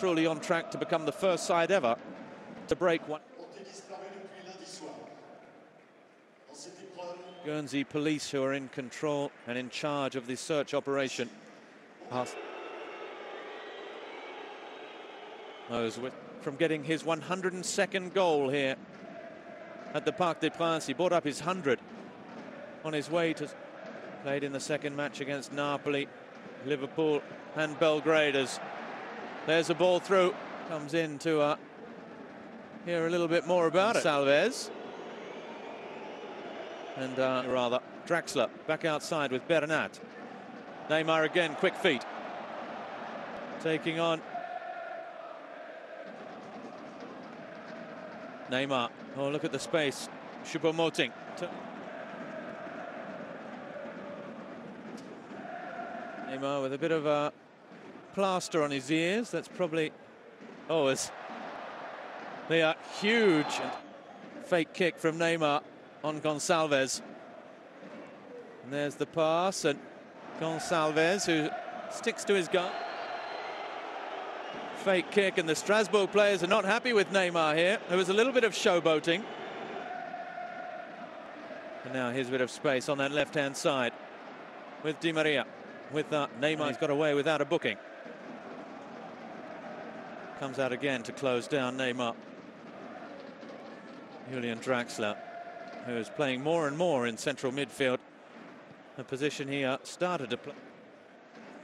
truly on track to become the first side ever to break one. Guernsey police who are in control and in charge of the search operation. With from getting his 102nd goal here at the Parc des Princes. He brought up his 100 on his way to played in the second match against Napoli, Liverpool and Belgrade as there's a ball through comes in to uh, hear a little bit more about it. Salvez and uh, rather Draxler back outside with Bernat. Neymar again, quick feet. Taking on Neymar. Oh, look at the space. Choupo-Moting. Neymar with a bit of a plaster on his ears. That's probably... Oh, it's... They are huge. Fake kick from Neymar on Gonçalves. And there's the pass, and Gonçalves, who sticks to his gun. Fake kick, and the Strasbourg players are not happy with Neymar here. There was a little bit of showboating. And now here's a bit of space on that left-hand side with Di Maria. With uh, Neymar, he's got away without a booking. Comes out again to close down Neymar. Julian Draxler who is playing more and more in central midfield. A position he started to play.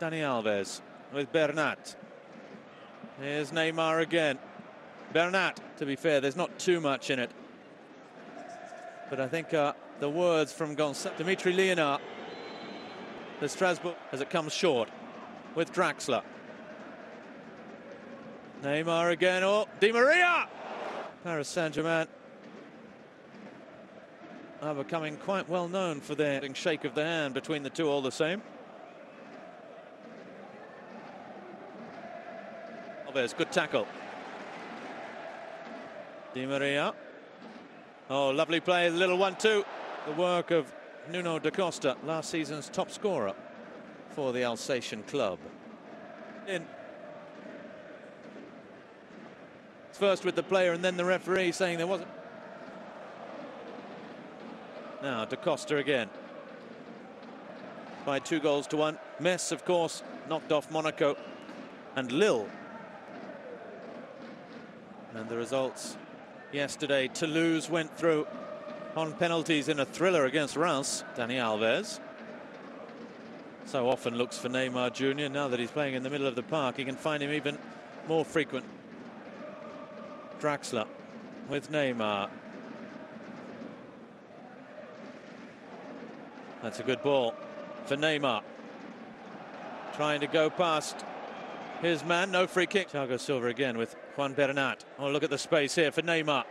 Dani Alves with Bernat. Here's Neymar again. Bernat, to be fair, there's not too much in it. But I think uh, the words from Gonçalves, Dimitri Liénard, the Strasbourg, as it comes short with Draxler. Neymar again, oh, Di Maria! Paris Saint-Germain are becoming quite well known for their shake of the hand between the two all the same. Alves, good tackle. Di Maria. Oh, lovely play, the little one-two. The work of Nuno da Costa, last season's top scorer for the Alsatian club. In. First with the player and then the referee saying there wasn't. Now, Da Costa again. By two goals to one. Metz, of course, knocked off Monaco and Lille. And the results yesterday, Toulouse went through on penalties in a thriller against Reims. Dani Alves. So often looks for Neymar Jr. Now that he's playing in the middle of the park, he can find him even more frequent. Draxler with Neymar. That's a good ball for Neymar. Trying to go past his man. No free kick. Thiago Silva again with Juan Bernat. Oh, look at the space here for Neymar.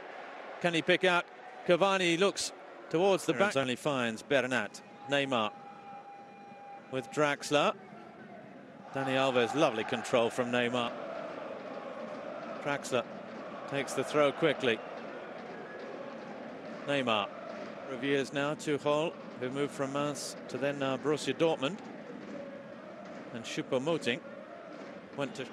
Can he pick out Cavani? looks towards the back. Only finds Bernat. Neymar with Draxler. Dani Alves, lovely control from Neymar. Draxler takes the throw quickly. Neymar. Reviews now to Hall who moved from Mainz to then uh, Borussia Dortmund. And Choupo-Moting went to...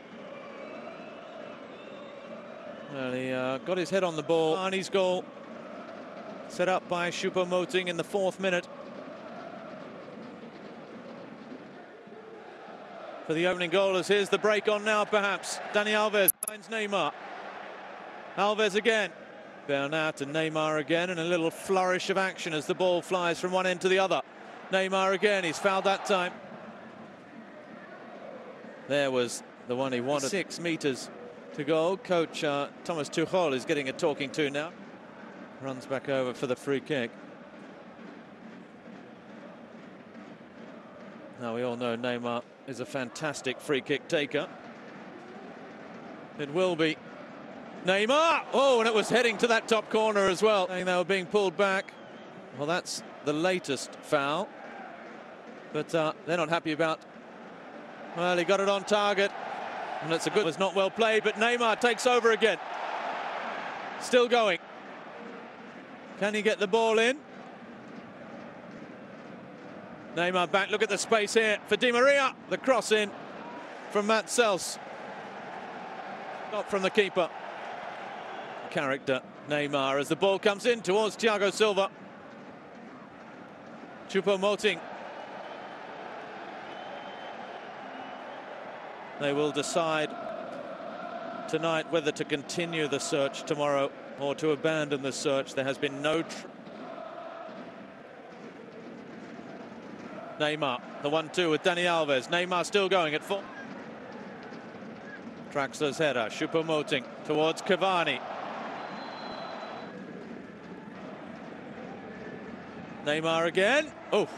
Well, he uh, got his head on the ball. Arnie's goal set up by Choupo-Moting in the fourth minute. For the opening goal as here's the break on now perhaps. Dani Alves finds Neymar. Alves again. Bernat and Neymar again, and a little flourish of action as the ball flies from one end to the other. Neymar again, he's fouled that time. There was the one he wanted. Six metres to go. Coach uh, Thomas Tuchel is getting a talking to now. Runs back over for the free kick. Now we all know Neymar is a fantastic free kick taker. It will be Neymar! Oh, and it was heading to that top corner as well. They were being pulled back. Well, that's the latest foul. But uh, they're not happy about... Well, he got it on target. And it's a good... Was not well played, but Neymar takes over again. Still going. Can he get the ball in? Neymar back. Look at the space here for Di Maria. The cross in from Matz Sels. Stop from the keeper. Character Neymar as the ball comes in towards Thiago Silva. Choupo-Moting. They will decide tonight whether to continue the search tomorrow or to abandon the search. There has been no... Neymar, the 1-2 with Dani Alves. Neymar still going at full. Draxler's header, Choupo-Moting towards Cavani. Neymar again. Oh,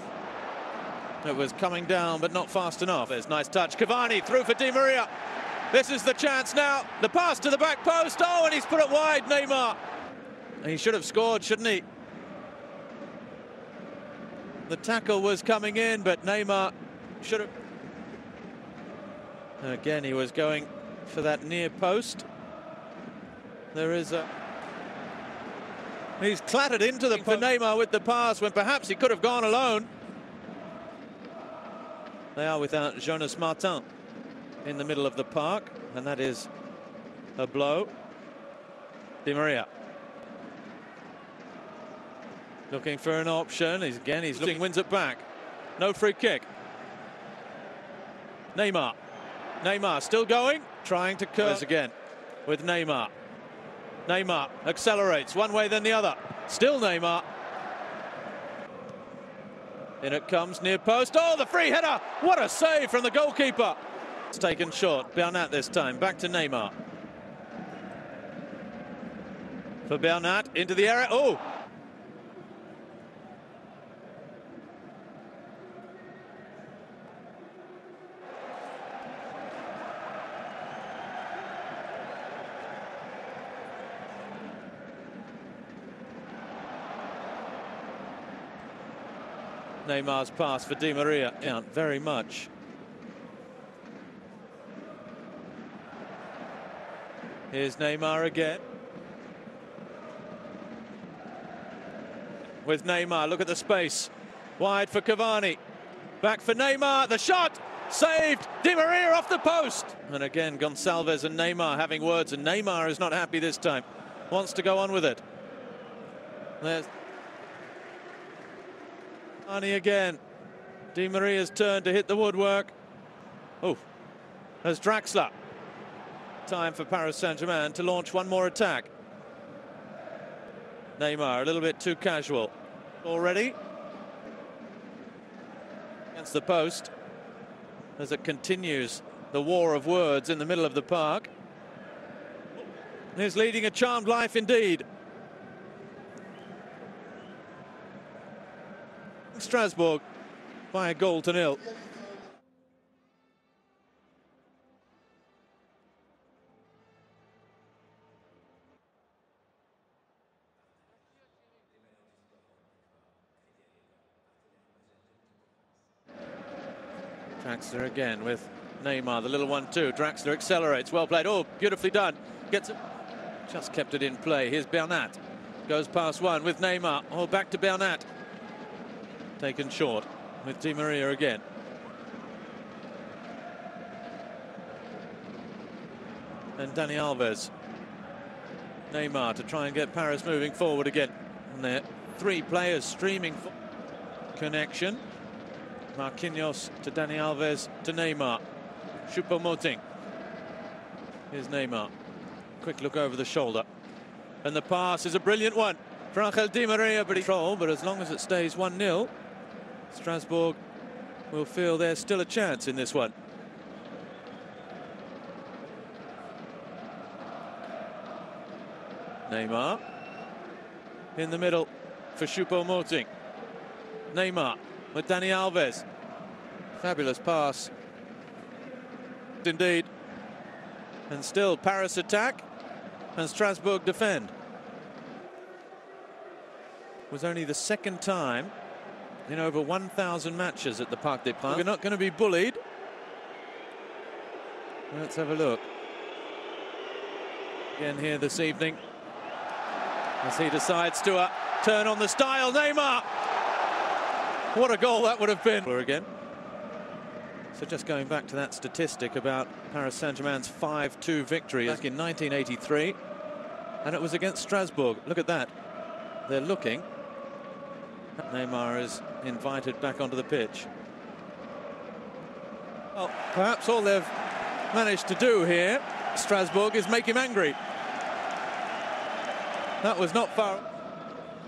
it was coming down, but not fast enough. There's a nice touch. Cavani through for Di Maria. This is the chance now. The pass to the back post. Oh, and he's put it wide, Neymar. He should have scored, shouldn't he? The tackle was coming in, but Neymar should have. Again, he was going for that near post. There is a. He's clattered into the for Neymar with the pass when perhaps he could have gone alone. They are without Jonas Martin in the middle of the park, and that is a blow. Di Maria. Looking for an option. He's again, he's looking, wins it back. No free kick. Neymar. Neymar still going, trying to curse again with Neymar. Neymar accelerates one way then the other. Still Neymar. In it comes near post. Oh, the free header. What a save from the goalkeeper. It's taken short. Bernat this time. Back to Neymar. For Bernat into the area. Oh, Neymar's pass for Di Maria. Yeah, very much. Here's Neymar again. With Neymar, look at the space. Wide for Cavani. Back for Neymar, the shot! Saved! Di Maria off the post! And again, Gonçalves and Neymar having words, and Neymar is not happy this time. Wants to go on with it. There's Arnie again. Di Maria's turn to hit the woodwork. Oh, there's Draxler. Time for Paris Saint-Germain to launch one more attack. Neymar a little bit too casual already. Against the post as it continues the war of words in the middle of the park. He's leading a charmed life indeed. Strasbourg by a goal to nil. Draxler again with Neymar, the little one too. Draxler accelerates, well played. Oh, beautifully done. Gets it, just kept it in play. Here's Bernat. Goes past one with Neymar. Oh, back to Bernat taken short with Di Maria again. And Dani Alves. Neymar to try and get Paris moving forward again. And there three players streaming for connection. Marquinhos to Dani Alves to Neymar. Choupo-Moting. Here's Neymar. Quick look over the shoulder. And the pass is a brilliant one for Angel Di Maria, but he but as long as it stays 1-0, Strasbourg will feel there's still a chance in this one. Neymar in the middle for Choupo-Moting. Neymar with Dani Alves. Fabulous pass. Indeed. And still Paris attack and Strasbourg defend. Was only the second time in over 1,000 matches at the Parc des Princes. We're not going to be bullied. Let's have a look. Again here this evening. As he decides to uh, turn on the style. Neymar! What a goal that would have been. Again. So just going back to that statistic about Paris Saint-Germain's 5-2 victory back in 1983. And it was against Strasbourg. Look at that. They're looking. Neymar is invited back onto the pitch. Well, perhaps all they've managed to do here, Strasbourg, is make him angry. That was not far.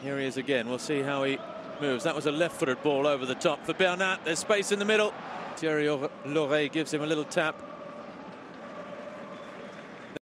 Here he is again. We'll see how he moves. That was a left-footed ball over the top for Bernat. There's space in the middle. Thierry Laurey gives him a little tap.